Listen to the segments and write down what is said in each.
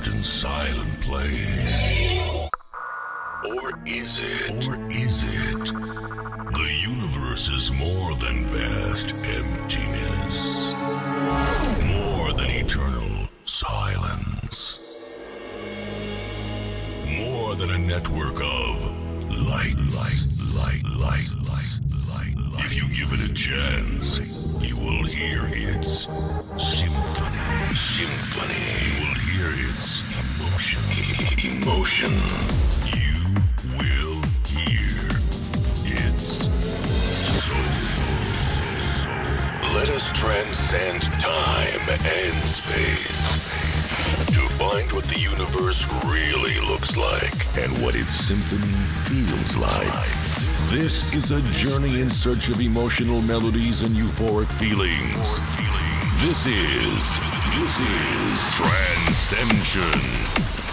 and silent place. Or is it? Or is it? The universe is more than vast emptiness, more than eternal silence, more than a network of light, light, light, light, light, light. If you give it a chance, you will hear its symphony. Symphony. You will hear its emotion. Emotion. You will hear its soul. Let us transcend time and space to find what the universe really looks like and what its symphony feels like. This is a journey in search of emotional melodies and euphoric feelings. This is this is Trancescension.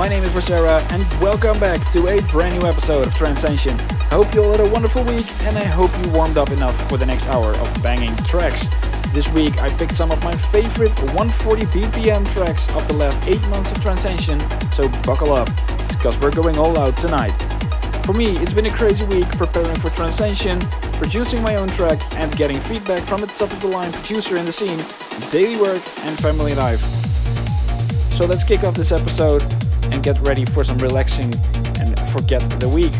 My name is Vorcera and welcome back to a brand new episode of Trancescension. I hope you all had a wonderful week and I hope you warmed up enough for the next hour of banging tracks. This week I picked some of my favorite 140 BPM tracks of the last 8 months of Trancescension, so buckle up, because we're going all out tonight. For me, it's been a crazy week preparing for Trancescension, producing my own track and getting feedback from a top of the line producer in the scene, daily work and family life. So let's kick off this episode and get ready for some relaxing and forget the week.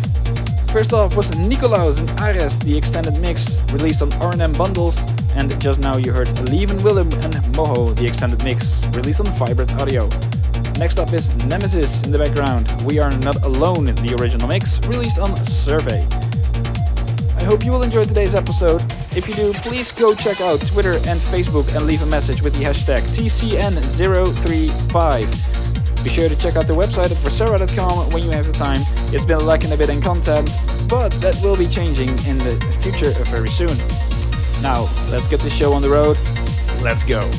First off was Nikolauss and Ares, the extended mix, released on RNM Bundles, and just now you heard Lee Van Willem and Moho, the extended mix, released on Vibrate Audio. Next up is NimeziS in the background, We Are Not Alone, the original mix, released on Survey. I hope you will enjoy today's episode. If you do, please go check out Twitter and Facebook and leave a message with the hashtag TCN035. Be sure to check out the website at Vorcera.com when you have the time. It's been lacking a bit in content, but that will be changing in the future very soon. Now, let's get the show on the road. Let's go.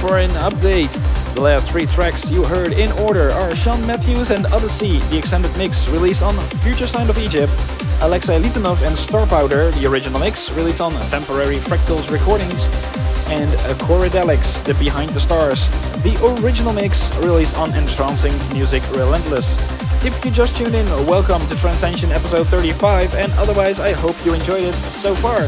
For an update. The last three tracks you heard in order are Sean Mathews and Odyssey, the extended mix released on Future Sound of Egypt, Aleksey Litunov and Star Powder, the original mix released on Temporary Fractals Recordings, and Corydalics, the Behind the Stars, the original mix released on Entrancing Music Relentless. If you just tuned in, welcome to Trancescension episode 35, and otherwise I hope you enjoyed it so far.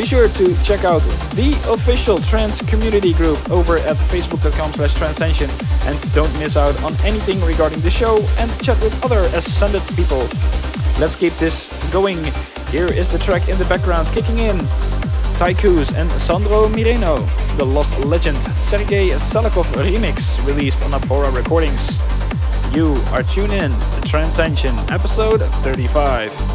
Be sure to check out the official trance community group over at facebook.com slash trancescension and don't miss out on anything regarding the show and chat with other ascended people. Let's keep this going. Here is the track in the background kicking in. Tycoos and Sandro Mireno, the lost legend Sergey Selekhov remix released on Abora Recordings. You are tuned in to Trancescension episode 35.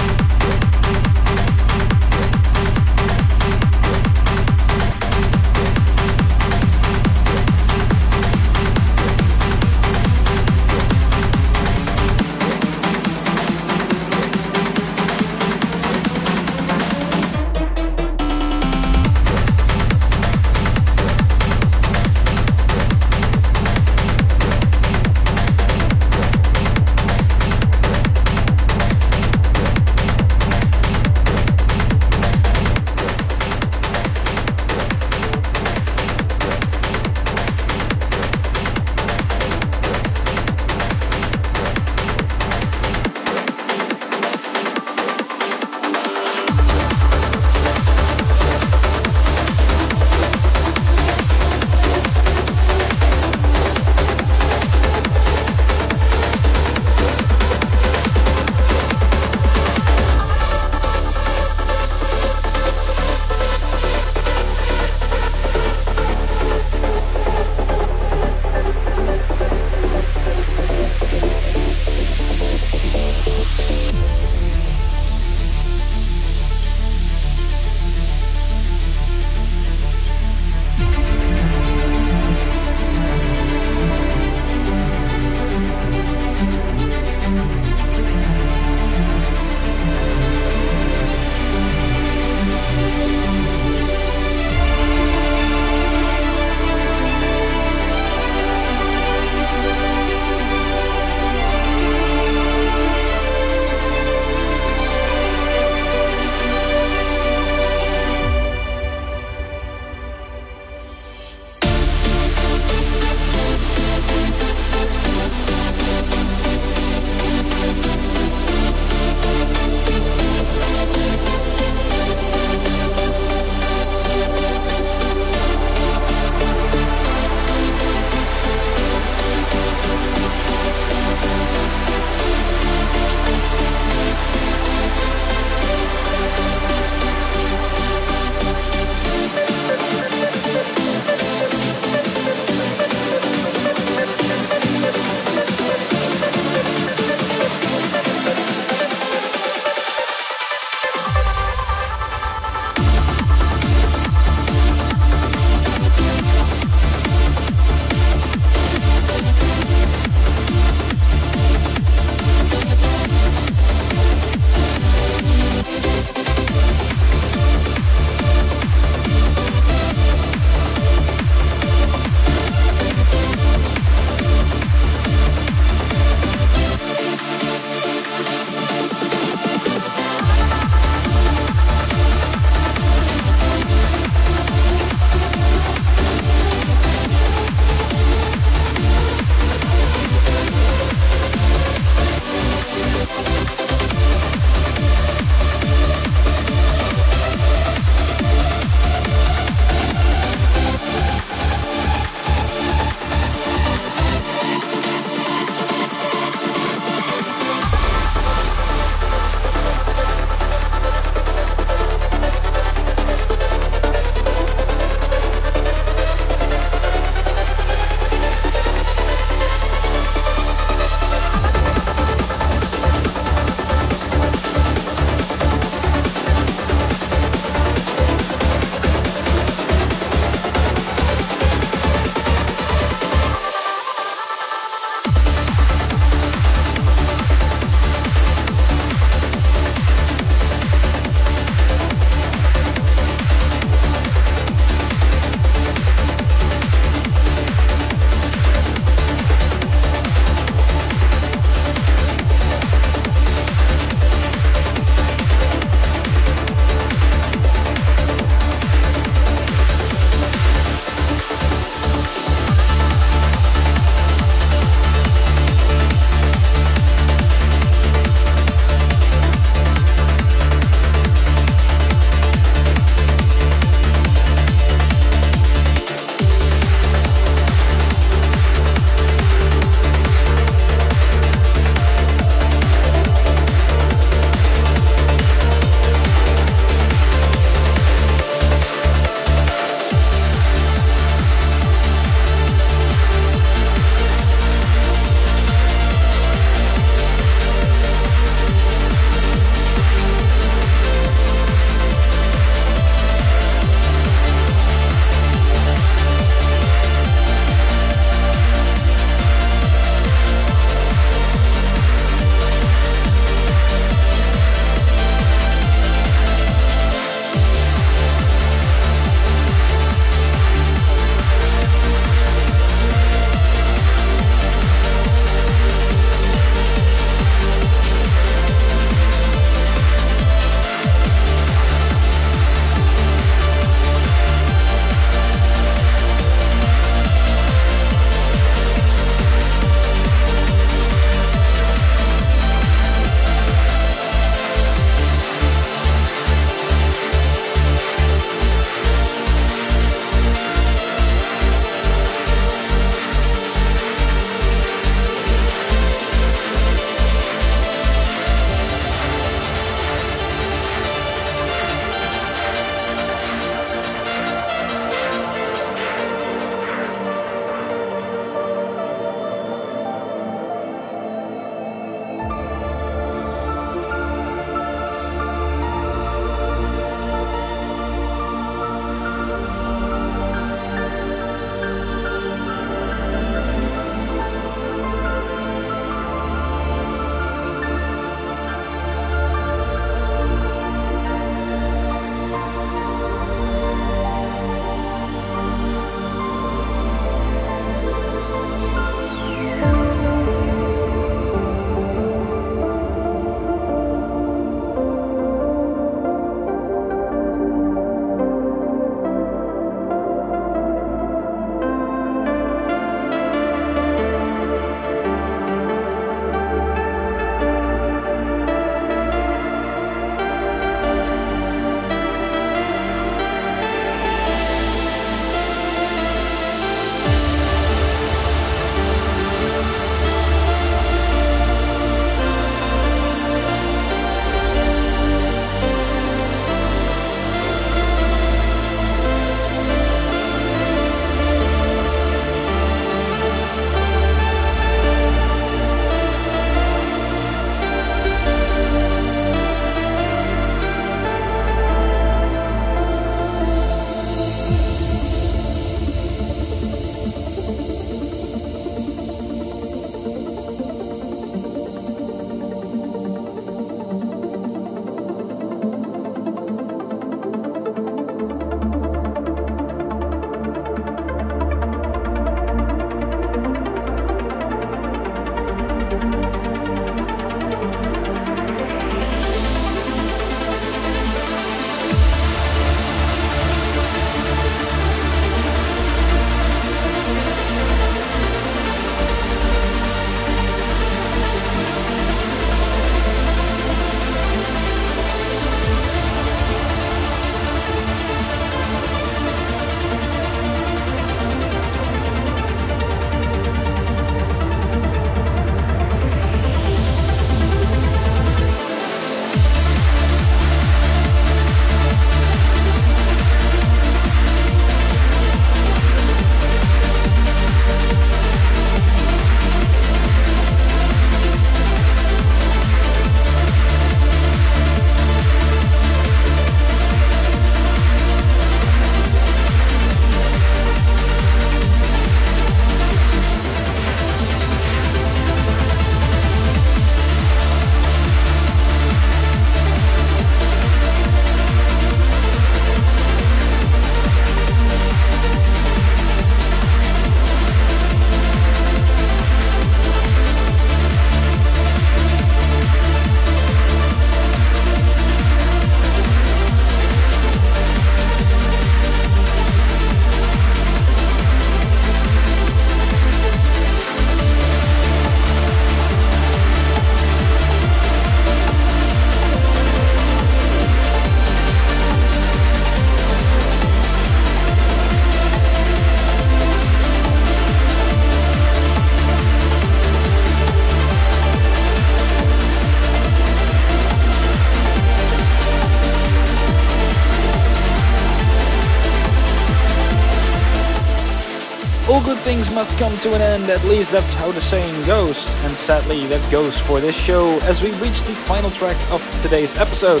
Come to an end, at least that's how the saying goes. And sadly, that goes for this show as we reach the final track of today's episode.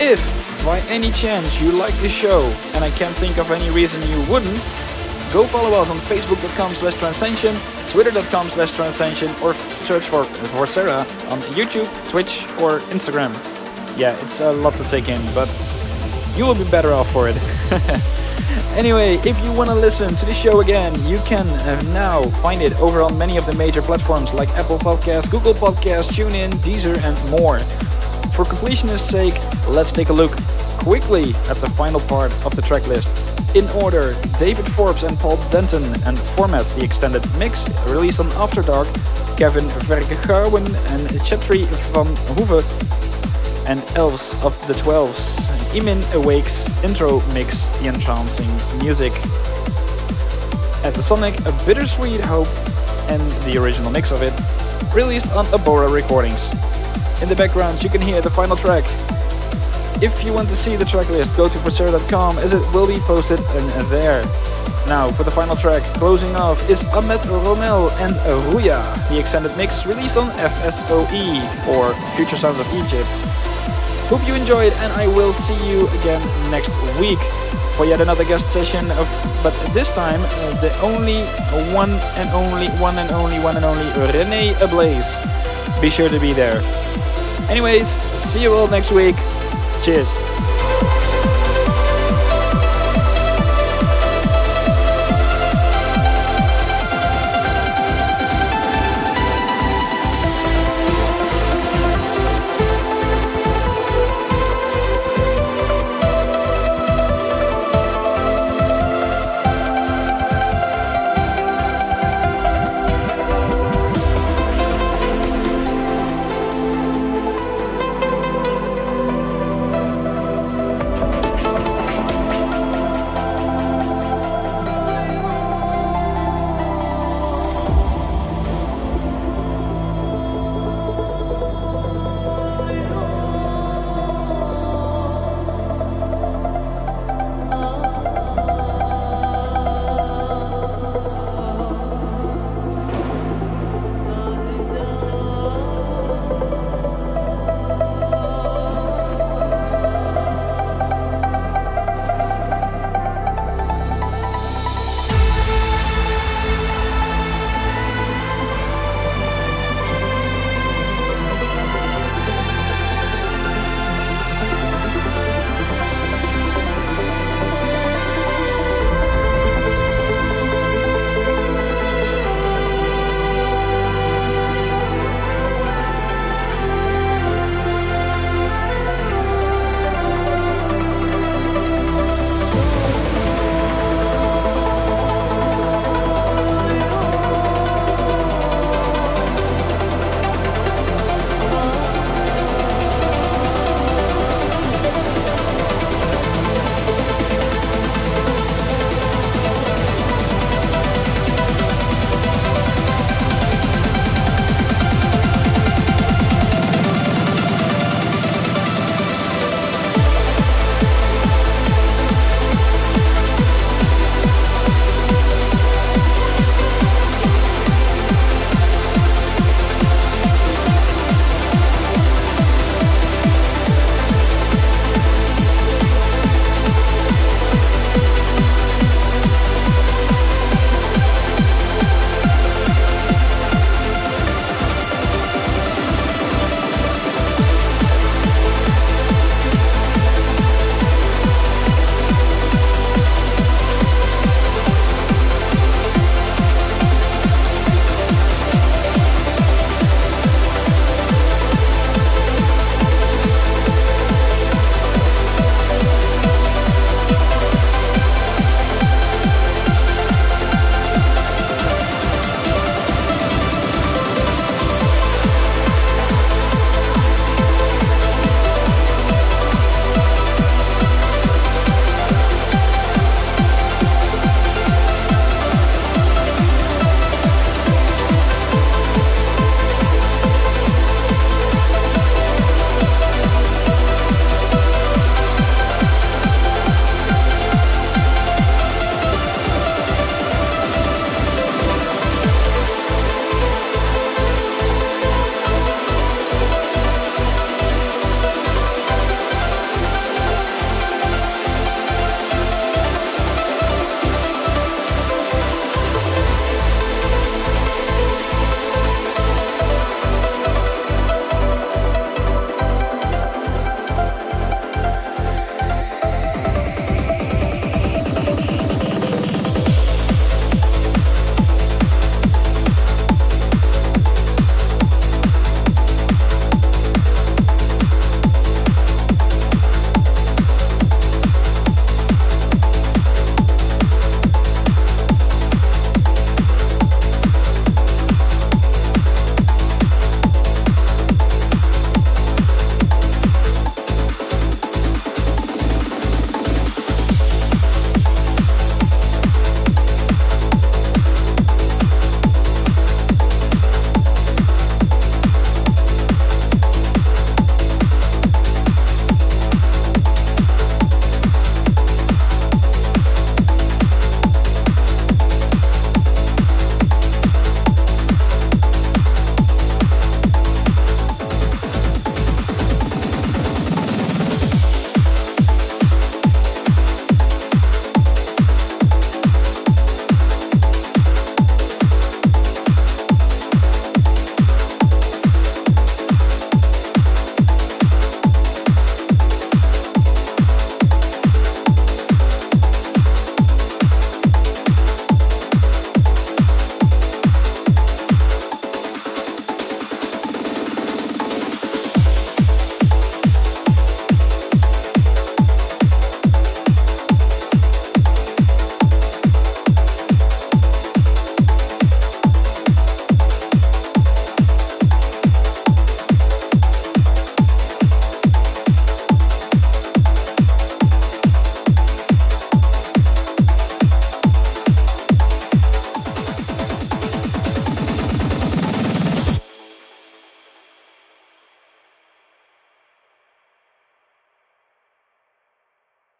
If, by any chance, you like this show, and I can't think of any reason you wouldn't, go follow us on facebook.com slash trancescension, twitter.com slash trancescension, or search for Vorcera on YouTube, Twitch, or Instagram. Yeah, it's a lot to take in, but you will be better off for it. Anyway, if you want to listen to the show again, you can uh, now find it over on many of the major platforms like Apple Podcasts, Google Podcasts, TuneIn, Deezer, and more. For completionist's sake, let's take a look quickly at the final part of the track list. In order, David Forbes and Paul Denton and Format, the extended mix, released on Afterdark, Kevin Vergauwen and Chatry Van Hove and Elves of the Twelves Imin Awakes intro mix the entrancing music. Etasonic, a bittersweet hope and the original mix of it, released on Abora Recordings. In the background you can hear the final track. If you want to see the track list, go to Vorcera.com as it will be posted in there. Now, for the final track, closing off is Ahmed Romel and Ruya, the extended mix released on FSOE, or Future Sounds of Egypt. Hope you enjoyed, and I will see you again next week for yet another guest session of, but this time uh, the only one and only one and only one and only Rene Ablaze. Be sure to be there. Anyways, see you all next week. Cheers.